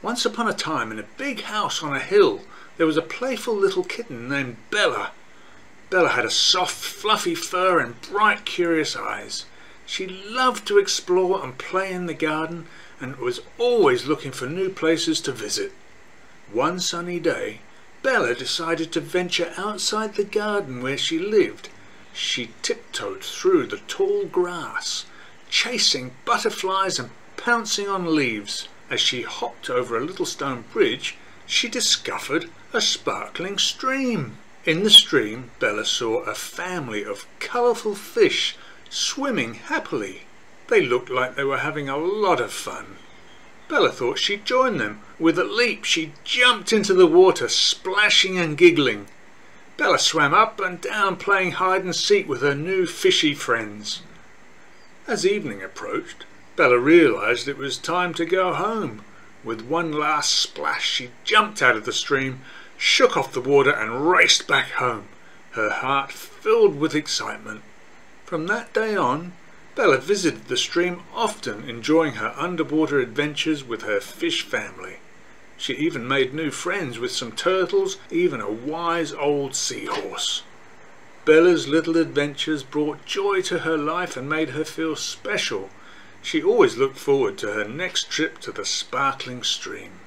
Once upon a time, in a big house on a hill, there was a playful little kitten named Bella. Bella had a soft, fluffy fur and bright, curious eyes. She loved to explore and play in the garden and was always looking for new places to visit. One sunny day, Bella decided to venture outside the garden where she lived. She tiptoed through the tall grass, chasing butterflies and pouncing on leaves. As she hopped over a little stone bridge, she discovered a sparkling stream. In the stream, Bella saw a family of colourful fish swimming happily. They looked like they were having a lot of fun. Bella thought she'd join them. With a leap, she jumped into the water, splashing and giggling. Bella swam up and down, playing hide and seek with her new fishy friends. As evening approached, Bella realized it was time to go home. With one last splash, she jumped out of the stream, shook off the water, and raced back home, her heart filled with excitement. From that day on, Bella visited the stream often, enjoying her underwater adventures with her fish family. She even made new friends with some turtles, even a wise old seahorse. Bella's little adventures brought joy to her life and made her feel special. She always looked forward to her next trip to the sparkling stream.